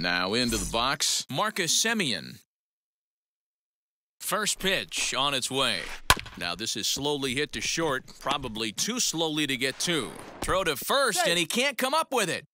Now into the box, Marcus Semien. First pitch on its way. Now this is slowly hit to short, probably too slowly to get to. Throw to first, and he can't come up with it.